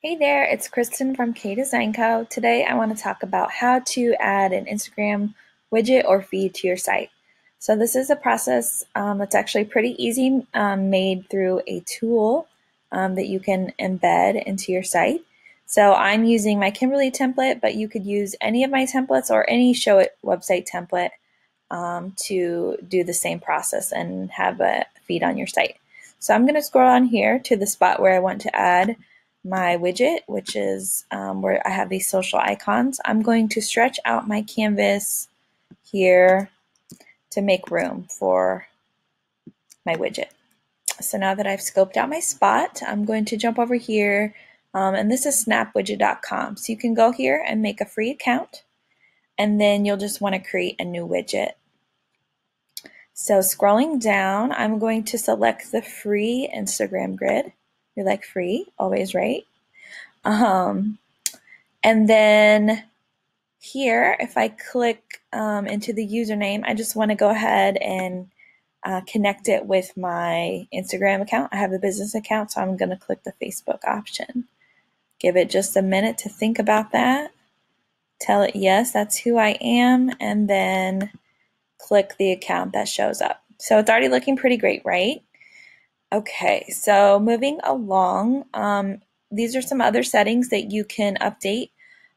Hey there, it's Kristen from K Design Co. Today I want to talk about how to add an Instagram widget or feed to your site. So this is a process um, that's actually pretty easy um, made through a tool um, that you can embed into your site. So I'm using my Kimberly template, but you could use any of my templates or any Showit website template um, to do the same process and have a feed on your site. So I'm going to scroll on here to the spot where I want to add my widget, which is um, where I have these social icons. I'm going to stretch out my canvas here to make room for my widget. So now that I've scoped out my spot, I'm going to jump over here, um, and this is snapwidget.com. So you can go here and make a free account, and then you'll just want to create a new widget. So scrolling down, I'm going to select the free Instagram grid. We like free, always right. Um, and then here, if I click um, into the username, I just want to go ahead and uh, connect it with my Instagram account. I have a business account, so I'm going to click the Facebook option. Give it just a minute to think about that. Tell it, yes, that's who I am, and then click the account that shows up. So it's already looking pretty great, right? Okay, so moving along, um, these are some other settings that you can update.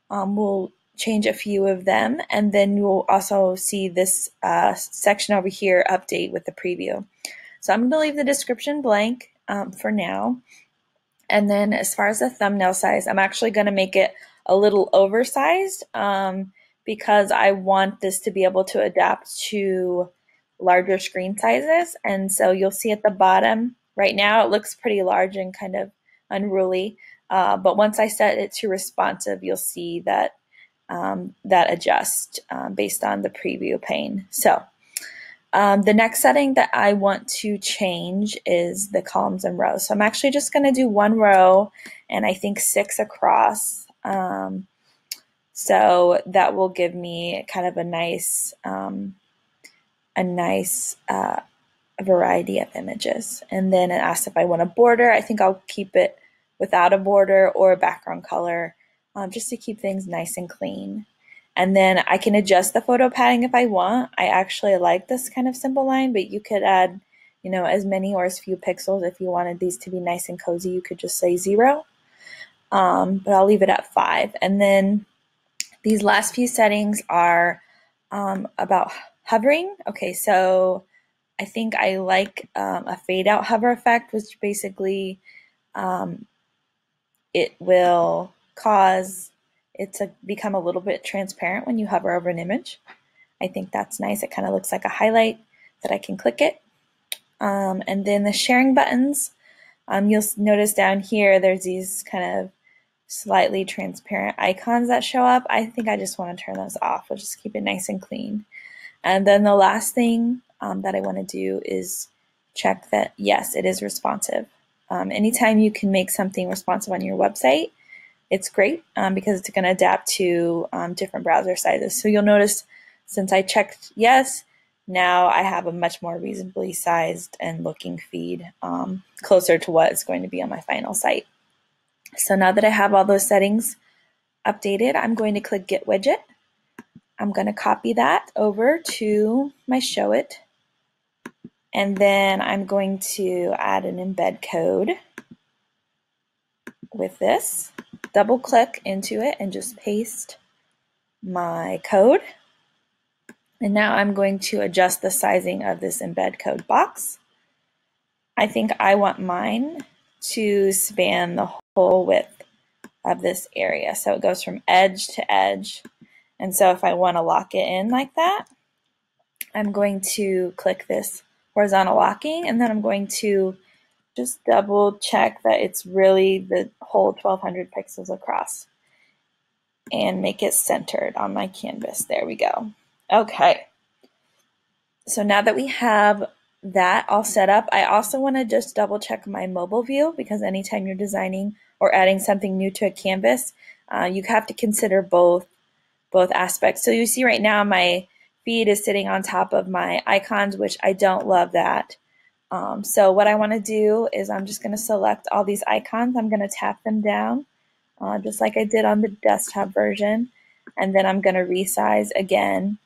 Um, we'll change a few of them, and then you'll also see this uh, section over here update with the preview. So I'm going to leave the description blank um, for now. And then as far as the thumbnail size, I'm actually going to make it a little oversized um, because I want this to be able to adapt to larger screen sizes. And so you'll see at the bottom, Right now, it looks pretty large and kind of unruly, uh, but once I set it to responsive, you'll see that um, that adjust uh, based on the preview pane. So um, the next setting that I want to change is the columns and rows. So I'm actually just going to do one row and I think six across. Um, so that will give me kind of a nice, um, a nice uh, a variety of images. And then it asks if I want a border. I think I'll keep it without a border or a background color um, just to keep things nice and clean. And then I can adjust the photo padding if I want. I actually like this kind of simple line, but you could add, you know, as many or as few pixels. If you wanted these to be nice and cozy, you could just say zero. Um, but I'll leave it at five. And then these last few settings are um, about hovering. Okay, so I think I like um, a fade out hover effect, which basically um, it will cause it to become a little bit transparent when you hover over an image. I think that's nice. It kind of looks like a highlight that I can click it. Um, and then the sharing buttons, um, you'll notice down here there's these kind of slightly transparent icons that show up. I think I just want to turn those off. We'll just keep it nice and clean. And then the last thing um, that I want to do is check that, yes, it is responsive. Um, anytime you can make something responsive on your website, it's great um, because it's going to adapt to um, different browser sizes. So you'll notice since I checked yes, now I have a much more reasonably sized and looking feed um, closer to what is going to be on my final site. So now that I have all those settings updated, I'm going to click Get Widget. I'm going to copy that over to my Showit and then I'm going to add an embed code with this. Double click into it and just paste my code. And now I'm going to adjust the sizing of this embed code box. I think I want mine to span the whole width of this area. So it goes from edge to edge. And so if I want to lock it in like that, I'm going to click this horizontal locking and then I'm going to just double check that it's really the whole 1200 pixels across and make it centered on my canvas. There we go. Okay. So now that we have that all set up, I also want to just double check my mobile view because anytime you're designing or adding something new to a canvas, uh, you have to consider both both aspects. So you see right now my feed is sitting on top of my icons, which I don't love that. Um, so what I want to do is I'm just going to select all these icons. I'm going to tap them down uh, just like I did on the desktop version. And then I'm going to resize again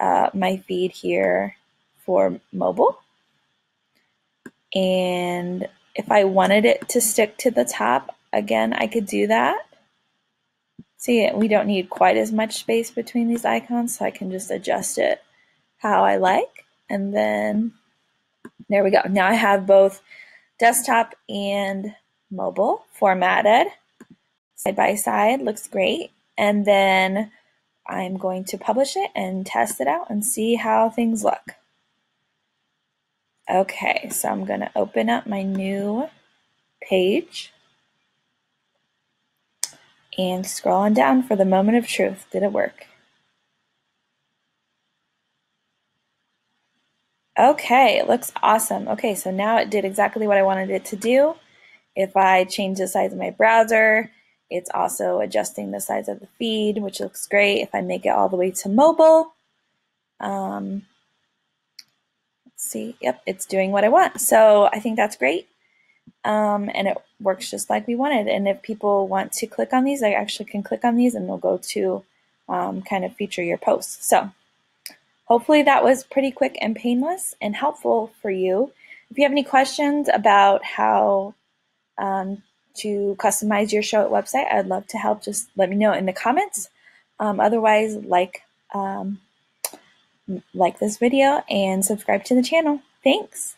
uh, my feed here for mobile. And if I wanted it to stick to the top, again, I could do that. See, we don't need quite as much space between these icons, so I can just adjust it how I like. And then there we go. Now I have both desktop and mobile formatted side by side. Looks great. And then I'm going to publish it and test it out and see how things look. Okay, so I'm going to open up my new page and scroll on down for the moment of truth. Did it work? Okay, it looks awesome. Okay, so now it did exactly what I wanted it to do. If I change the size of my browser, it's also adjusting the size of the feed, which looks great. If I make it all the way to mobile, um, let's see, yep, it's doing what I want. So I think that's great. Um, and it works just like we wanted. And if people want to click on these, I actually can click on these and they'll go to um, kind of feature your posts. So hopefully that was pretty quick and painless and helpful for you. If you have any questions about how um, to customize your Showit website, I'd love to help. Just let me know in the comments. Um, otherwise, like um, like this video and subscribe to the channel. Thanks.